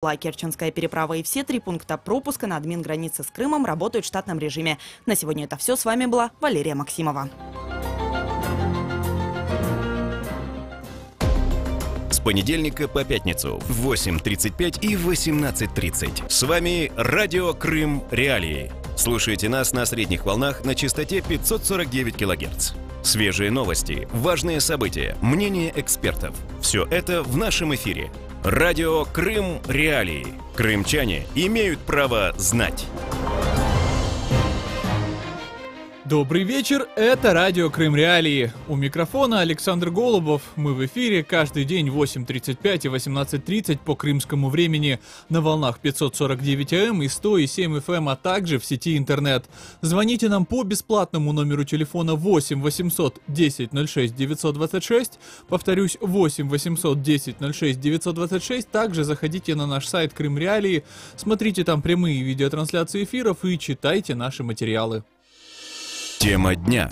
Керченская переправа и все три пункта пропуска на админ границы с Крымом работают в штатном режиме. На сегодня это все. С вами была Валерия Максимова. С понедельника по пятницу в 8.35 и 18.30. С вами Радио Крым Реалии. Слушайте нас на средних волнах на частоте 549 килогерц. Свежие новости, важные события, мнения экспертов. Все это в нашем эфире – Радио Крым Реалии. Крымчане имеют право знать. Добрый вечер, это радио Крым Реалии. У микрофона Александр Голубов. Мы в эфире каждый день в 8.35 и 18.30 по крымскому времени на волнах 549 АМ и 107 FM, а также в сети интернет. Звоните нам по бесплатному номеру телефона 8 800 10 06 926. Повторюсь, 8 800 10 06 926. Также заходите на наш сайт Крым Реалии, смотрите там прямые видеотрансляции эфиров и читайте наши материалы. Тема дня.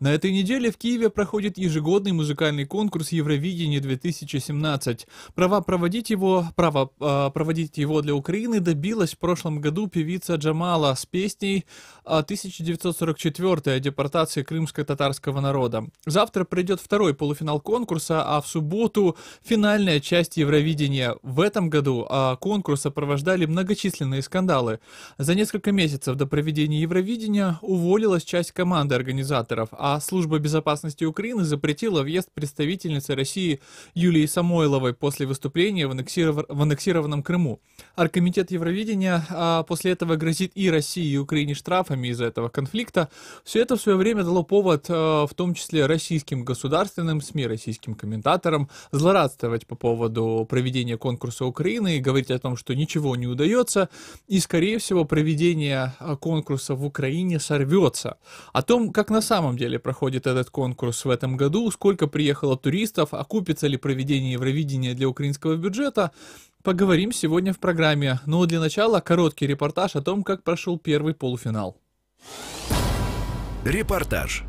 На этой неделе в Киеве проходит ежегодный музыкальный конкурс Евровидение 2017. Права проводить его, право э, проводить его для Украины добилась в прошлом году певица Джамала с песней 1944 о депортации крымско-татарского народа. Завтра пройдет второй полуфинал конкурса, а в субботу финальная часть Евровидения. В этом году э, конкурс сопровождали многочисленные скандалы. За несколько месяцев до проведения Евровидения уволилась часть команды организаторов, а а Служба безопасности Украины запретила въезд представительницы России Юлии Самойловой после выступления в, аннексиров... в аннексированном Крыму. Аркомитет Евровидения а, после этого грозит и России, и Украине штрафами из-за этого конфликта. Все это в свое время дало повод, а, в том числе российским государственным СМИ, российским комментаторам, злорадствовать по поводу проведения конкурса Украины и говорить о том, что ничего не удается, и, скорее всего, проведение а, конкурса в Украине сорвется. О том, как на самом деле проходит этот конкурс в этом году, сколько приехало туристов, окупится ли проведение Евровидения для украинского бюджета, поговорим сегодня в программе. Но для начала короткий репортаж о том, как прошел первый полуфинал. Репортаж.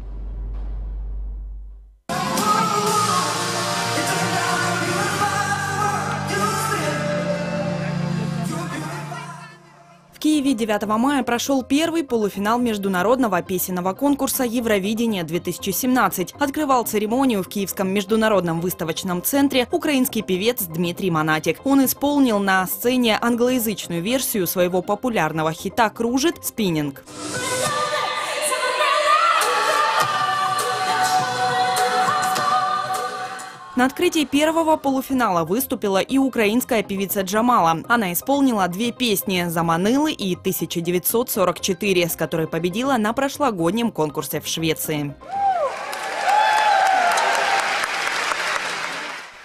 Киеве 9 мая прошел первый полуфинал международного песенного конкурса «Евровидение-2017». Открывал церемонию в Киевском международном выставочном центре украинский певец Дмитрий Монатик. Он исполнил на сцене англоязычную версию своего популярного хита «Кружит» «Спиннинг». На открытии первого полуфинала выступила и украинская певица Джамала. Она исполнила две песни «Заманылы» и «1944», с которой победила на прошлогоднем конкурсе в Швеции.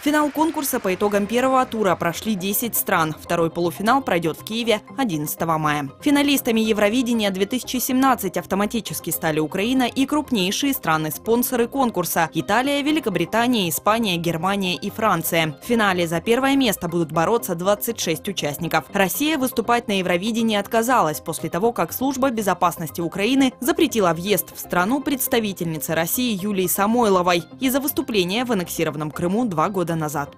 Финал конкурса по итогам первого тура прошли 10 стран. Второй полуфинал пройдет в Киеве 11 мая. Финалистами Евровидения 2017 автоматически стали Украина и крупнейшие страны-спонсоры конкурса – Италия, Великобритания, Испания, Германия и Франция. В финале за первое место будут бороться 26 участников. Россия выступать на Евровидении отказалась после того, как Служба безопасности Украины запретила въезд в страну представительницы России Юлии Самойловой из-за выступления в аннексированном Крыму два года назад.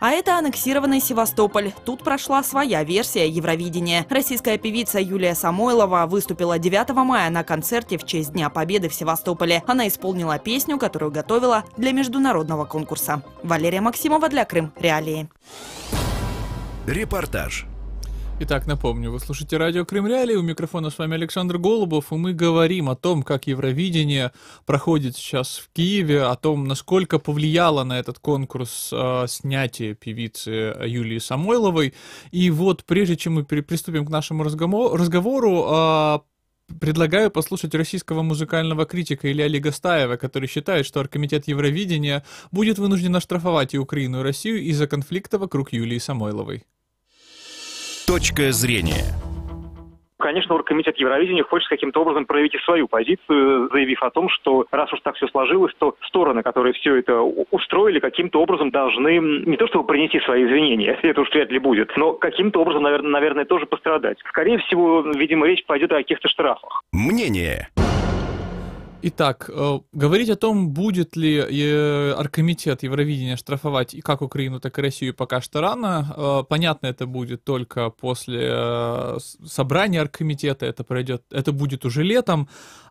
А это аннексированный Севастополь. Тут прошла своя версия Евровидения. Российская певица Юлия Самойлова выступила 9 мая на концерте в честь Дня Победы в Севастополе. Она исполнила песню, которую готовила для международного конкурса. Валерия Максимова для Крым. Реалии. Репортаж. Итак, напомню, вы слушаете радио Крым Реалии, у микрофона с вами Александр Голубов, и мы говорим о том, как Евровидение проходит сейчас в Киеве, о том, насколько повлияло на этот конкурс э, снятие певицы Юлии Самойловой. И вот, прежде чем мы приступим к нашему разговору, э, Предлагаю послушать российского музыкального критика Илья Легостаева, который считает, что Оргкомитет Евровидения будет вынужден оштрафовать и Украину, и Россию из-за конфликта вокруг Юлии Самойловой. Точка зрения. Конечно, Оргкомитет Евровидения хочет каким-то образом проявить и свою позицию, заявив о том, что раз уж так все сложилось, то стороны, которые все это устроили, каким-то образом должны не то чтобы принести свои извинения, это уж вряд ли будет, но каким-то образом, наверное, наверное, тоже пострадать. Скорее всего, видимо, речь пойдет о каких-то штрафах. Мнение. Итак, э, говорить о том, будет ли э, Оргкомитет Евровидения штрафовать и как Украину, так и Россию, пока что рано. Э, понятно, это будет только после собрания Оргкомитета, это пройдет, это будет уже летом.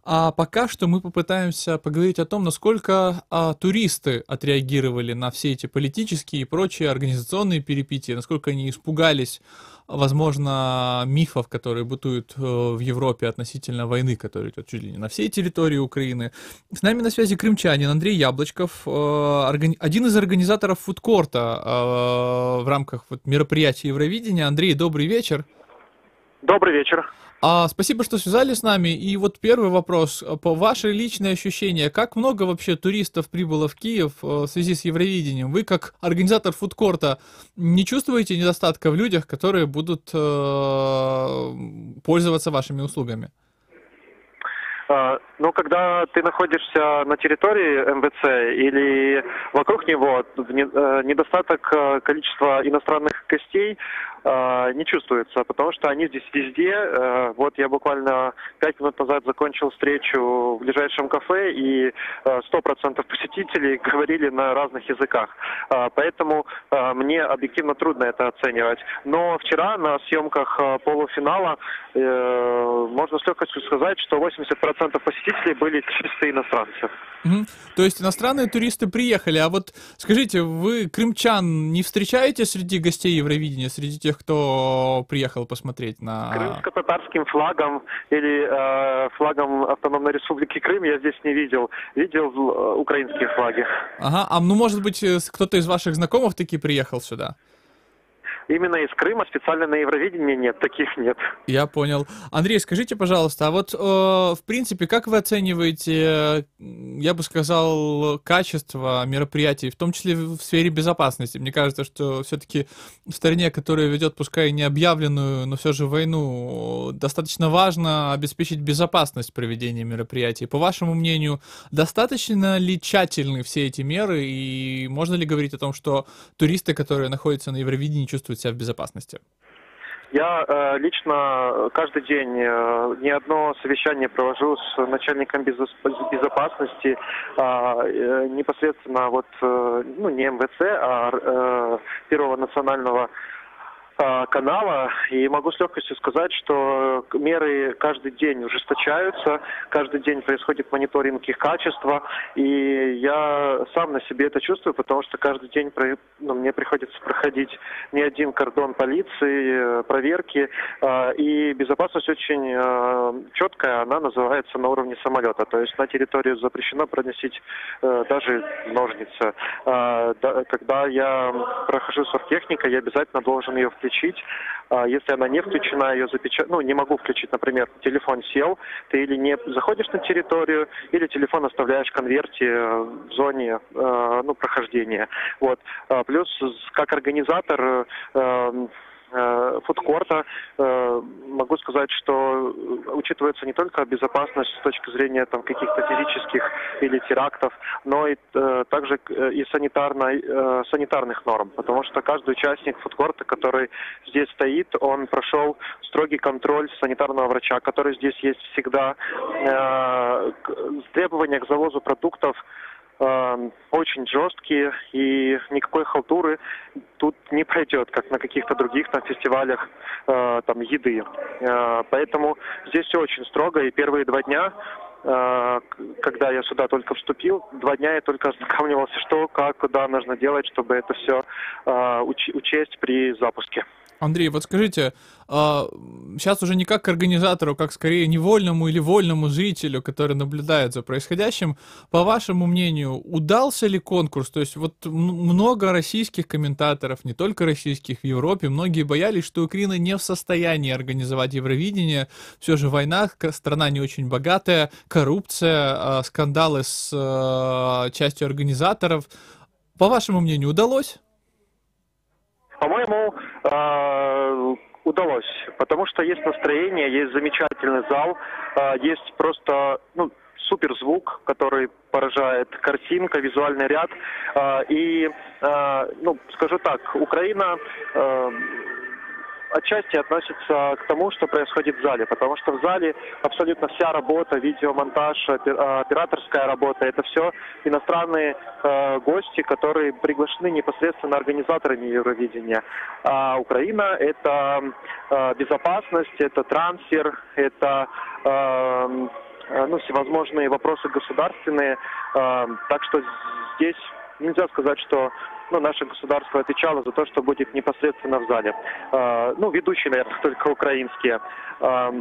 А пока что мы попытаемся поговорить о том, насколько а, туристы отреагировали на все эти политические и прочие организационные перипетии, насколько они испугались возможно, мифов, которые бытуют э, в Европе относительно войны, которая идет чуть ли не на всей территории Украины. С нами на связи крымчанин Андрей Яблочков, э, один из организаторов фудкорта э, в рамках мероприятия Евровидения. Андрей, добрый вечер. Добрый вечер. А, спасибо, что связались с нами. И вот первый вопрос. По ваши личные ощущения, как много вообще туристов прибыло в Киев э, в связи с Евровидением? Вы, как организатор фудкорта, не чувствуете недостатка в людях, которые будут э, пользоваться вашими услугами? А, ну, когда ты находишься на территории МВЦ или вокруг него, э, недостаток э, количества иностранных гостей э, не чувствуется, потому что они здесь везде. Вот я буквально пять минут назад закончил встречу в ближайшем кафе, и сто процентов посетителей говорили на разных языках. Поэтому мне объективно трудно это оценивать. Но вчера на съемках полуфинала можно с легкостью сказать, что 80% посетителей посетителей были чисто иностранцы. Угу. То есть иностранные туристы приехали. А вот скажите, вы крымчан не встречаете среди гостей Евровидения, среди тех, кто приехал посмотреть на... Крымско-татарским флагом или э, флагом Автономной Республики Крым я здесь не видел. Видел э, украинские флаги. Ага, а ну может быть э, кто-то из ваших знакомых таки приехал сюда? Именно из Крыма специально на Евровидении нет, таких нет. Я понял. Андрей, скажите, пожалуйста, а вот э, в принципе, как вы оцениваете, я бы сказал, качество мероприятий, в том числе в сфере безопасности? Мне кажется, что все-таки в стране, которая ведет, пускай не объявленную, но все же войну, достаточно важно обеспечить безопасность проведения мероприятий. По вашему мнению, достаточно ли тщательны все эти меры, и можно ли говорить о том, что туристы, которые находятся на Евровидении, чувствуют чувствовать себя в безопасности? Я э, лично каждый день э, не одно совещание провожу с начальником безопасности, а, э, непосредственно вот, э, ну не МВЦ, а э, Первого национального канала, и могу с легкостью сказать, что меры каждый день ужесточаются, каждый день происходит мониторинг их качества, и я сам на себе это чувствую, потому что каждый день ну, мне приходится проходить не один кордон полиции, проверки, а, и безопасность очень а, четкая, она называется на уровне самолета, то есть на территорию запрещено проносить э, даже ножницы. Когда я прохожу с оргтехникой, я обязательно должен ее включить включить. А, если она не включена, ее запечатать, ну, не могу включить, например, телефон сел, ты или не заходишь на территорию, или телефон оставляешь в конверте э, в зоне, э, ну, прохождения. Вот. А, плюс, как организатор, э, Э, фудкорта, э, могу сказать, что учитывается не только безопасность с точки зрения там, каких-то физических или терактов, но и э, также и санитарной, санитарных норм, потому что каждый участник фудкорта, который здесь стоит, он прошел строгий контроль санитарного врача, который здесь есть всегда. Требования к завозу продуктов э, очень жесткие, и никакой халтуры тут не пройдет, как на каких-то других там фестивалях э, там еды. Э, поэтому здесь все очень строго, и первые два дня э, когда я сюда только вступил, два дня я только ознакомливался, что, как, куда нужно делать, чтобы это все э, уч- учесть при запуске. Андрей, вот скажите, сейчас а, уже не как к организатору, как скорее невольному или вольному зрителю, который наблюдает за происходящим, по вашему мнению, удался ли конкурс? То есть вот много российских комментаторов, не только российских, в Европе, многие боялись, что Украина не в состоянии организовать Евровидение. Все же война, страна не очень богатая, коррупция, а, скандалы с а, частью организаторов. По вашему мнению, удалось? По-моему, э, удалось, потому что есть настроение, есть замечательный зал, э, есть просто ну, супер звук, который поражает, картинка, визуальный ряд. Э, и, ну, скажу так, Украина отчасти относится к тому, что происходит в зале, потому что в зале абсолютно вся работа, видеомонтаж, операторская работа, это все иностранные э, гости, которые приглашены непосредственно организаторами Евровидения. А Украина – это э, безопасность, это трансфер, это э, ну, всевозможные вопросы государственные. Э, так что здесь нельзя сказать, что ну, наше государство отвечало за то, что будет непосредственно в зале. Э, ну, ведущие, наверное, только украинские. Э,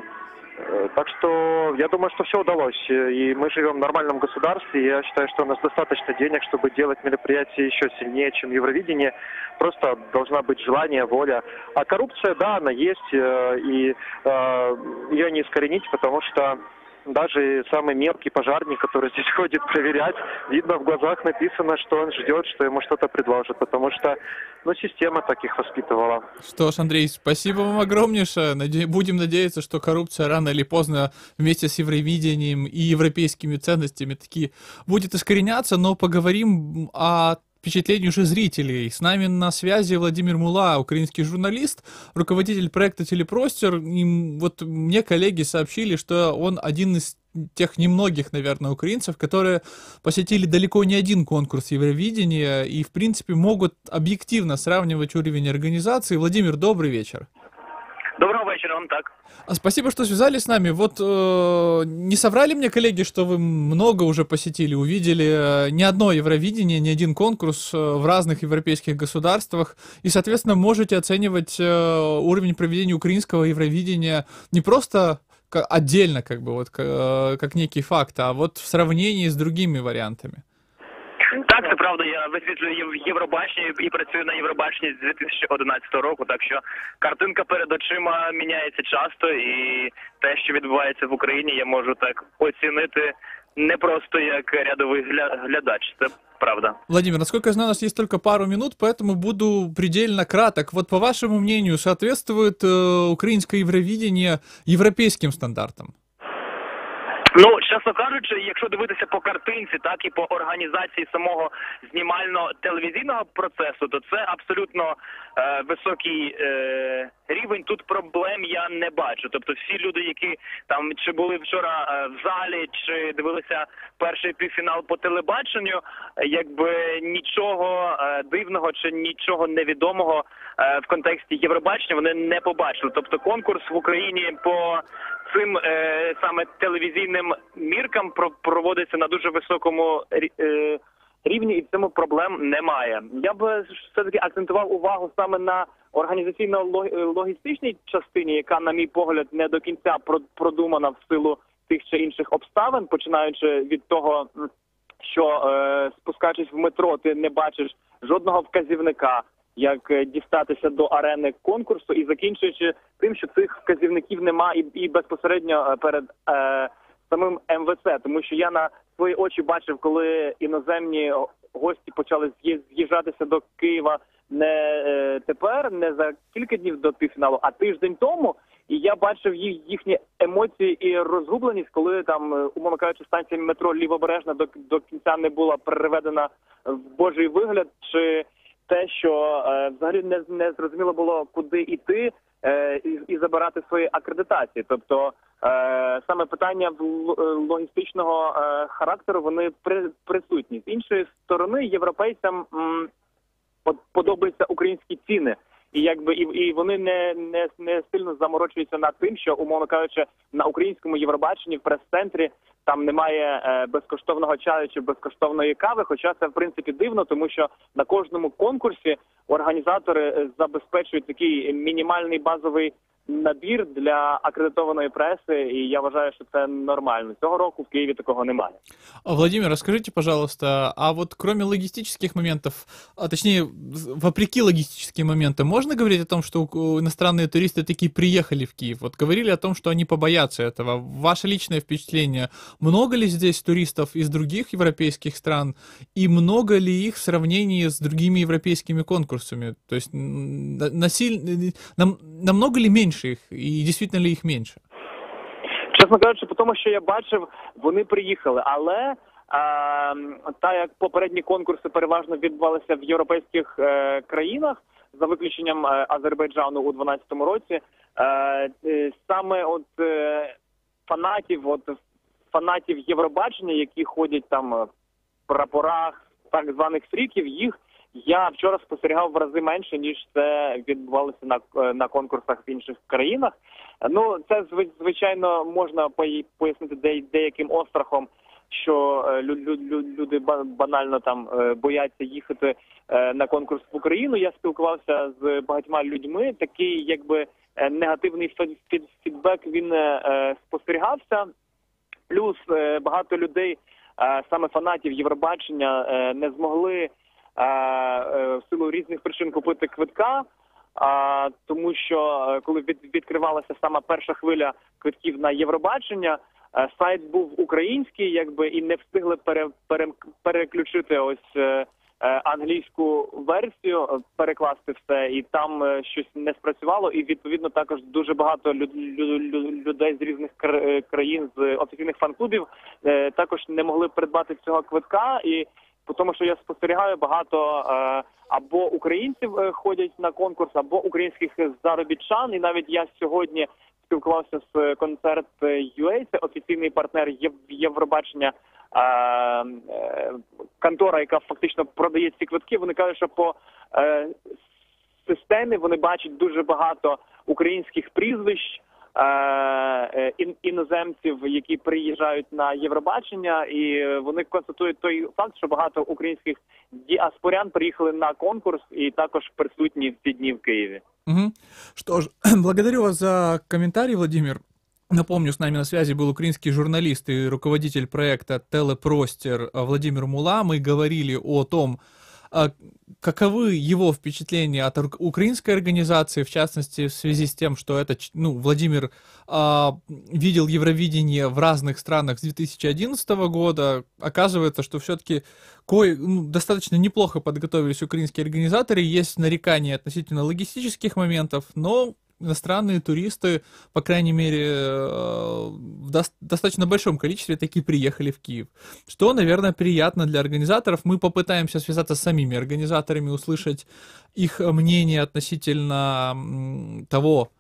так что я думаю, что все удалось. И мы живем в нормальном государстве. Я считаю, что у нас достаточно денег, чтобы делать мероприятия еще сильнее, чем Евровидение. Просто должна быть желание, воля. А коррупция, да, она есть. И ее не искоренить, потому что даже самый мелкий пожарник, который здесь ходит проверять, видно в глазах написано, что он ждет, что ему что-то предложат, потому что, ну, система таких воспитывала. Что ж, Андрей, спасибо вам огромнейшее. Наде... Будем надеяться, что коррупция рано или поздно вместе с Евровидением и европейскими ценностями таки будет искореняться, но поговорим о впечатлений уже зрителей. С нами на связи Владимир Мула, украинский журналист, руководитель проекта «Телепростер». И вот мне коллеги сообщили, что он один из тех немногих, наверное, украинцев, которые посетили далеко не один конкурс Евровидения и, в принципе, могут объективно сравнивать уровень организации. Владимир, добрый вечер. Вам так. А спасибо, что связались с нами. Вот э, не соврали мне коллеги, что вы много уже посетили, увидели э, ни одно Евровидение, ни один конкурс э, в разных европейских государствах, и, соответственно, можете оценивать э, уровень проведения украинского Евровидения не просто отдельно, как бы вот э, как некий факт, а вот в сравнении с другими вариантами Так, це правда. Я висвітлюю Євробачення і працюю на Євробаченні з 2011 року. Так що картинка перед очима міняється часто, і те, що відбувається в Україні, я можу так оцінити не просто як рядовий глядач. Це правда. Владимир, насколько я знаю, у нас есть только пару минут, поэтому буду предельно краток. Вот по вашему мнению, соответствует э, украинское Евровидение европейским стандартам? Ну, чесно кажучи, якщо дивитися по картинці, так і по організації самого знімально-телевізійного процесу, то це абсолютно е, високий е, рівень. Тут проблем я не бачу. Тобто, всі люди, які там чи були вчора е, в залі, чи дивилися перший півфінал по телебаченню, якби нічого е, дивного чи нічого невідомого е, в контексті Євробачення вони не побачили. Тобто, конкурс в Україні по цим е, саме телевізійним міркам проводиться на дуже високому е, рівні, і в цьому проблем немає. Я б все таки акцентував увагу саме на організаційно-логістичній частині, яка, на мій погляд, не до кінця продумана в силу тих чи інших обставин, починаючи від того, що е, спускаючись в метро, ти не бачиш жодного вказівника як е, дістатися до арени конкурсу, і закінчуючи тим, що цих вказівників нема і і безпосередньо е, перед е, самим МВЦ, тому що я на свої очі бачив, коли іноземні гості почали з'їжджатися до Києва не е, тепер, не за кілька днів до півфіналу, а тиждень тому. І я бачив їх їхні емоції і розгубленість, коли там, е, умовно кажучи, станція метро лівобережна до до кінця не була переведена в божий вигляд, чи те, що е, взагалі не не зрозуміло було, куди йти е, і, і забирати свої акредитації. Тобто е, саме питання в е, логістичного е, характеру вони при, присутні з іншої сторони. Європейцям м, подобаються українські ціни. І якби і і вони не не не сильно заморочуються над тим, що умовно кажучи, на українському Євробаченні в прес-центрі там немає е, безкоштовного чаю чи безкоштовної кави. Хоча це в принципі дивно, тому що на кожному конкурсі організатори е, забезпечують такий мінімальний базовий набір для акредитованной прессы, и я вважаю, что это нормально. Цього року в Киеве такого немає. Владимир, расскажите, пожалуйста, а вот кроме логистических моментов, а точнее, вопреки логистическим моментам, можно говорить о том, что иностранные туристы такие приехали в Киев? Вот говорили о том, что они побоятся этого. Ваше личное впечатление, много ли здесь туристов из других европейских стран, и много ли их в сравнении с другими европейскими конкурсами? То есть, насиль... нам... намного ли меньше их, и действительно ли їх меньше? Чесно кажучи, по тому, що я бачив, вони приїхали, але а, так як попередні конкурси переважно відбувалися в європейських е, країнах, за виключенням Азербайджану у 2012 році. Саме от фанатів, от фанатів Євробачення, які ходять там в прапорах так званих фріків, їх я вчора спостерігав в рази менше ніж це відбувалося на на конкурсах в інших країнах. Ну це звичайно можна пояснити деяким острахом, що е, люди банально там е, бояться їхати е, на конкурс в Україну. Я спілкувався з багатьма людьми. Такий, якби негативний фідбек він спостерігався. Плюс багато людей, саме фанатів Євробачення, не змогли в силу різних причин купити квитка. А тому, що коли відкривалася сама перша хвиля квитків на Євробачення, сайт був український, якби і не встигли пере, пере, переключити ось е, англійську версію, перекласти все, і там е, щось не спрацювало. І відповідно також дуже багато людей з різних країн з офіційних фан-клубів е, також не могли придбати цього квитка і тому що я спостерігаю багато е, або українців е, ходять на конкурс, або українських заробітчан. І навіть я сьогодні спілкувався з концерт UA, це офіційний партнер Євробачення. Е, контора, яка фактично продає ці квитки, вони кажуть, що по системі вони бачать дуже багато українських прізвищ. Е, іноземців, які приїжджають на Євробачення, і вони констатують той факт, що багато українських діаспорян приїхали на конкурс і також присутні в ці дні в Києві. Угу. Что ж, благодарю вас за комментарий, Владимир. Напомню, с нами на связи был украинский журналист и руководитель проекта «Телепростер» Владимир Мула. Мы говорили о том, а каковы его впечатления от украинской организации, в частности, в связи с тем, что это, ну, Владимир а, видел Евровидение в разных странах с 2011 года, оказывается, что все-таки кое, ну, достаточно неплохо подготовились украинские организаторы, есть нарекания относительно логистических моментов, но иностранные туристы, по крайней мере, э, в до- достаточно большом количестве таки приехали в Киев. Что, наверное, приятно для организаторов. Мы попытаемся связаться с самими организаторами, услышать их мнение относительно того,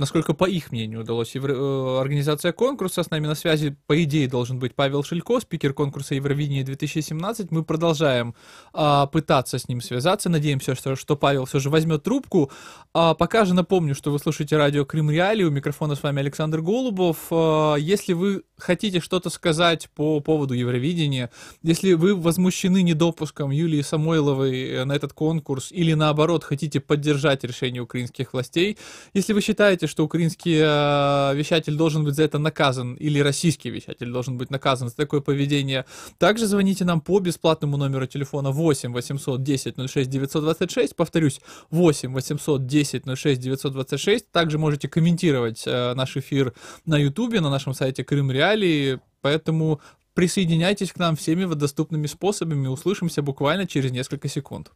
насколько, по их мнению, удалось Евро... Э, организация конкурса. С нами на связи, по идее, должен быть Павел Шилько, спикер конкурса Евровидения 2017. Мы продолжаем а, пытаться с ним связаться. Надеемся, что, что Павел все же возьмет трубку. А, пока же напомню, что вы слушаете радио Крым Реали. У микрофона с вами Александр Голубов. А, если вы хотите что-то сказать по поводу Евровидения, если вы возмущены недопуском Юлии Самойловой э, на этот конкурс или наоборот хотите поддержать решение украинских властей, если вы считаете, что украинский э, вещатель должен быть за это наказан, или российский вещатель должен быть наказан за такое поведение, также звоните нам по бесплатному номеру телефона 8 800 10 06 926, повторюсь, 8 800 10 06 926, также можете комментировать э, наш эфир на ютубе, на нашем сайте Крым Реалии, поэтому присоединяйтесь к нам всеми доступными способами, услышимся буквально через несколько секунд.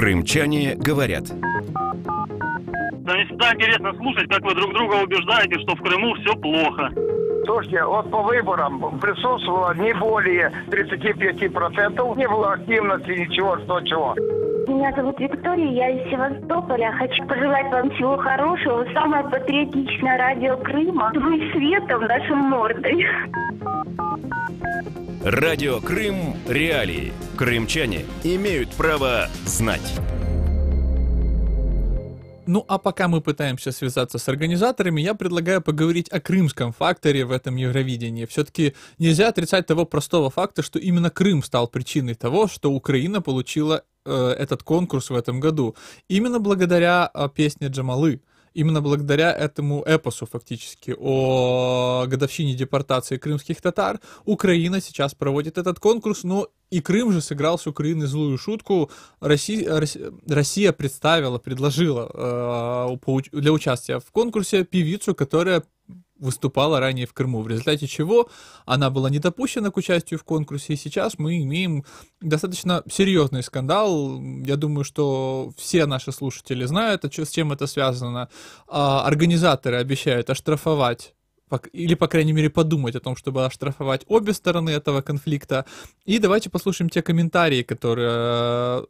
Крымчане говорят. Да мне всегда интересно слушать, как вы друг друга убеждаете, что в Крыму все плохо. Слушайте, вот по выборам присутствовало не более 35%, не было активности, ничего, что чего. Меня зовут Виктория, я из Севастополя. Хочу пожелать вам всего хорошего. Самое патриотичное радио Крыма. Вы светом нашим мордой. Радио Крым Реалии. Крымчане имеют право знать. Ну а пока мы пытаемся связаться с организаторами, я предлагаю поговорить о крымском факторе в этом Евровидении. Все-таки нельзя отрицать того простого факта, что именно Крым стал причиной того, что Украина получила этот конкурс в этом году. Именно благодаря э, песне Джамалы именно благодаря этому эпосу фактически о годовщине депортации крымских татар Украина сейчас проводит этот конкурс, но и Крым же сыграл с Украиной злую шутку. Россия, Россия представила, предложила э, для участия в конкурсе певицу, которая выступала ранее в Крыму, в результате чего она была не допущена к участию в конкурсе, и сейчас мы имеем достаточно серьезный скандал. Я думаю, что все наши слушатели знают, с чем это связано. А, организаторы обещают оштрафовать или, по крайней мере, подумать о том, чтобы оштрафовать обе стороны этого конфликта. И давайте послушаем те комментарии, которые э,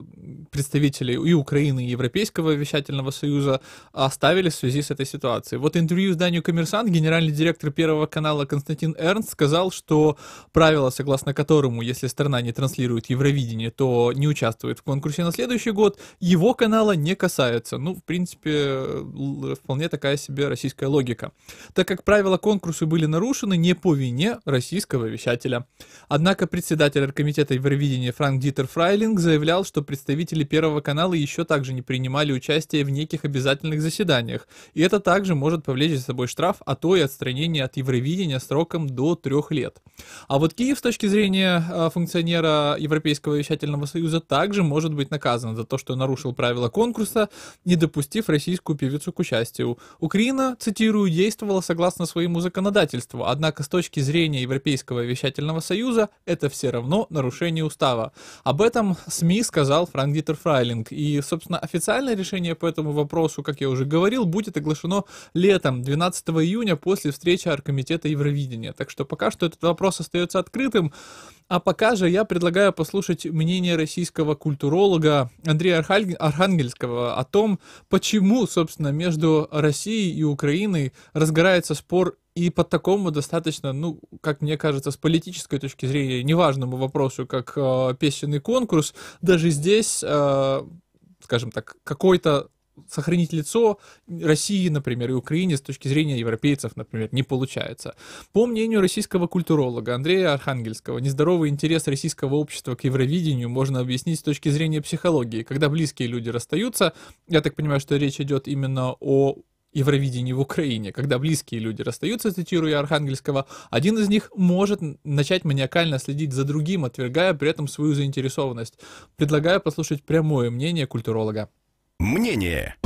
представители и Украины, и Европейского вещательного союза оставили в связи с этой ситуацией. Вот интервью изданию «Коммерсант» генеральный директор Первого канала Константин Эрнст сказал, что правило, согласно которому, если страна не транслирует Евровидение, то не участвует в конкурсе на следующий год, его канала не касается. Ну, в принципе, вполне такая себе российская логика. Так как правила конкурса были нарушены не по вине российского вещателя. Однако председатель оргкомитета Евровидения Франк Дитер Фрайлинг заявлял, что представители Первого канала еще также не принимали участие в неких обязательных заседаниях, и это также может повлечь за собой штраф, а то и отстранение от Евровидения сроком до трех лет. А вот Киев с точки зрения а, функционера Европейского вещательного союза также может быть наказан за то, что нарушил правила конкурса, не допустив российскую певицу к участию. Украина, цитирую, действовала согласно своему законодательству, однако с точки зрения Европейского вещательного союза это все равно нарушение устава. Об этом СМИ сказал Франк Дитер Фрайлинг. И, собственно, официальное решение по этому вопросу, как я уже говорил, будет оглашено летом, 12 июня, после встречи Оргкомитета Евровидения. Так что пока что этот вопрос остается открытым. А пока же я предлагаю послушать мнение российского культуролога Андрея Архангельского о том, почему, собственно, между Россией и Украиной разгорается спор и по такому достаточно, ну, как мне кажется, с политической точки зрения, неважному вопросу, как э, песенный конкурс, даже здесь, э, скажем так, какой-то сохранить лицо России, например, и Украине с точки зрения европейцев, например, не получается. По мнению российского культуролога Андрея Архангельского, нездоровый интерес российского общества к Евровидению можно объяснить с точки зрения психологии. Когда близкие люди расстаются, я так понимаю, что речь идет именно о Евровидении в Украине, когда близкие люди расстаются, цитируя Архангельского, один из них может начать маниакально следить за другим, отвергая при этом свою заинтересованность. Предлагаю послушать прямое мнение культуролога. Мнение.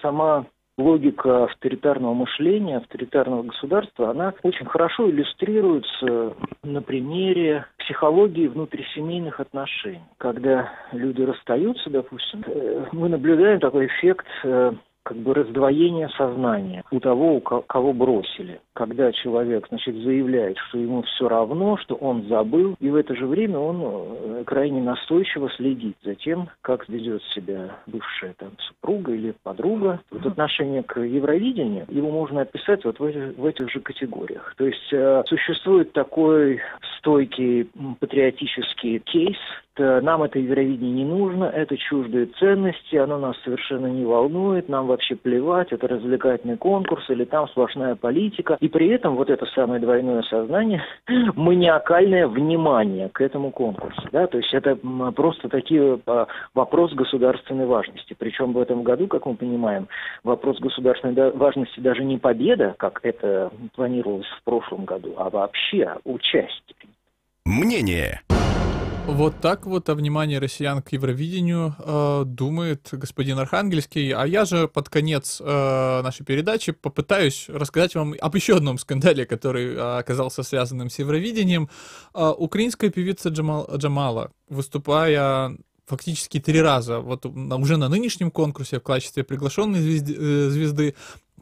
Сама логика авторитарного мышления, авторитарного государства, она очень хорошо иллюстрируется на примере психологии внутрисемейных отношений. Когда люди расстаются, допустим, э, мы наблюдаем такой эффект э, как бы раздвоение сознания у того, у кого бросили. Когда человек, значит, заявляет, что ему все равно, что он забыл, и в это же время он э, крайне настойчиво следит за тем, как ведет себя бывшая там супруга или подруга. Вот отношение к Евровидению, его можно описать вот в этих, в этих же категориях. То есть э, существует такой стойкий патриотический кейс, нам это Евровидение не нужно, это чуждые ценности, оно нас совершенно не волнует, нам вообще плевать, это развлекательный конкурс или там сплошная политика. И при этом вот это самое двойное сознание, маниакальное внимание к этому конкурсу. Да? То есть это просто такие а, вопрос государственной важности. Причем в этом году, как мы понимаем, вопрос государственной важности даже не победа, как это планировалось в прошлом году, а вообще участие. Мнение. Вот так вот о внимании россиян к Евровидению э, думает господин Архангельский. А я же под конец э, нашей передачи попытаюсь рассказать вам об еще одном скандале, который э, оказался связанным с Евровидением. Э, украинская певица Джамал, Джамала, выступая фактически три раза, вот уже на нынешнем конкурсе в качестве приглашенной звезды, э, звезды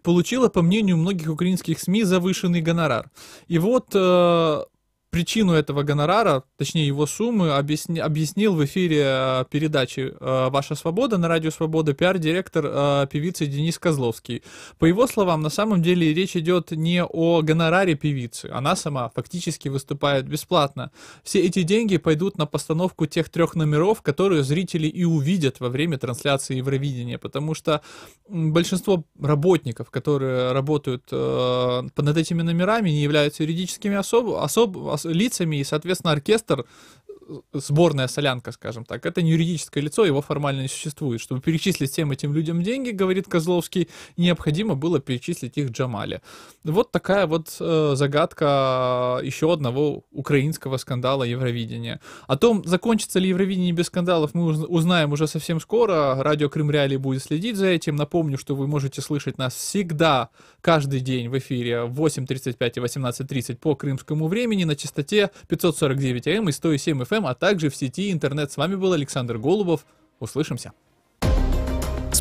получила, по мнению многих украинских СМИ, завышенный гонорар. И вот э, причину этого гонорара, точнее его суммы, объясни, объяснил в эфире э, передачи э, «Ваша свобода» на Радио Свобода пиар-директор э, певицы Денис Козловский. По его словам, на самом деле речь идет не о гонораре певицы, она сама фактически выступает бесплатно. Все эти деньги пойдут на постановку тех трех номеров, которые зрители и увидят во время трансляции Евровидения, потому что большинство работников, которые работают над этими номерами, не являются юридическими особ, особ, лицами, и, соответственно, оркестр сборная солянка, скажем так. Это не юридическое лицо, его формально не существует. Чтобы перечислить всем этим людям деньги, говорит Козловский, необходимо было перечислить их Джамале. Вот такая вот э, загадка еще одного украинского скандала Евровидения. О том, закончится ли Евровидение без скандалов, мы узнаем уже совсем скоро. Радио Крым Реалии будет следить за этим. Напомню, что вы можете слышать нас всегда, каждый день в эфире в 8.35 и 18.30 по крымскому времени на частоте 549 АМ и 107 FM, а также в сети интернет. С вами был Александр Голубов. Услышимся.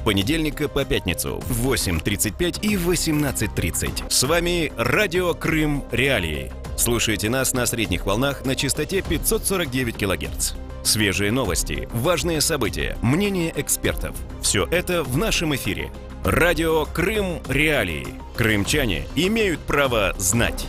понедельника по пятницу в 8.35 и 18.30. С вами Радио Крым Реалии. Слушайте нас на средних волнах на частоте 549 кГц. Свежие новости, важные события, мнения экспертов. Все это в нашем эфире. Радио Крым Реалии. Крымчане имеют право знать.